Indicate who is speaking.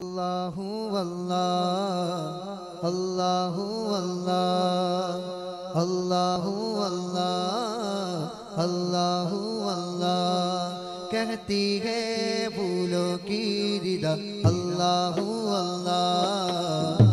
Speaker 1: اللہ اللہ اللہ اللہ اللہ اللہ اللہ اللہ کہتی ہے پھولوں کی ردا اللہ اللہ